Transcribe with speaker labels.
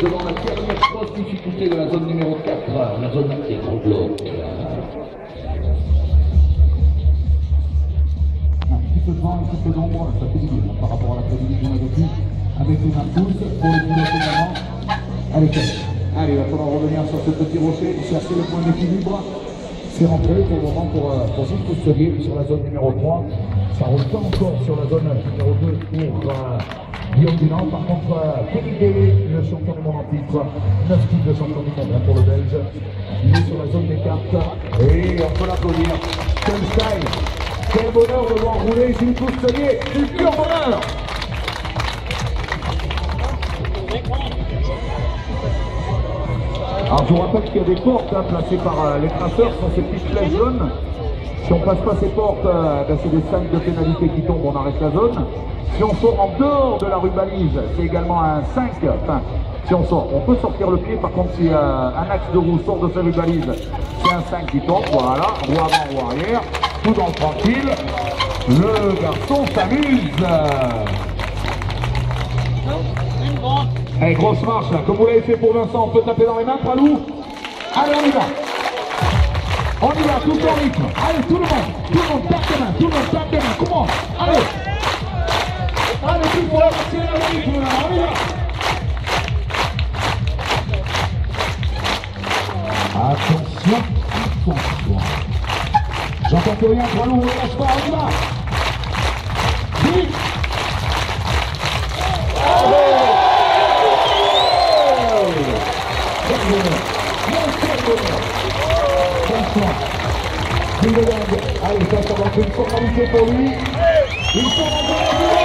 Speaker 1: devant la dernière grosse difficulté de la zone numéro 4, la zone étranglote.
Speaker 2: un petit peu de vent, un petit peu d'ombre, ça fait du bien par rapport à la prévision qu'on a vécue avec mains pouces pour les pilotes également. Allez. Allez, il va falloir revenir sur ce petit rocher, chercher le point d'équilibre. C'est rentré pour le moment pour, euh, pour sur la zone numéro 3. Ça roule pas encore sur la zone numéro 2 pour euh, Guillaume Bilan. Par contre, euh, Kevin Daly, le champion du monde en titre, 9 titres de champion du monde hein, pour le Belge. Il est sur la zone des cartes. Et on peut l'applaudir. Quel style quel bonheur de voir rouler Gilles du pur bonheur Alors je vous rappelle qu'il y a des portes hein, placées par euh, les traceurs sur ces petites flèches jaunes. Si on passe pas ces portes, euh, ben, c'est des 5 de pénalité qui tombent, on arrête la zone. Si on sort en dehors de la rue balise, c'est également un 5. Enfin, si on sort, on peut sortir le pied, par contre si euh, un axe de roue sort de sa rue balise, c'est un 5 qui tombe, voilà, roue avant, roue arrière, tout dans le tranquille. Le garçon s'amuse. Allez, grosse marche là, comme vous l'avez fait pour Vincent, on peut taper dans les mains, Palou Allez, on y va. On y va, tout en rythme Allez, tout le monde, tout le monde tape des mains, tout le monde tape des mains, comment Allez. Allez, tout le monde, le rythme on y va. Attention, attention. J'entends plus rien, Palou, on lâche pas, on y va Allez, ça, va être une formalité pour lui. Une formalité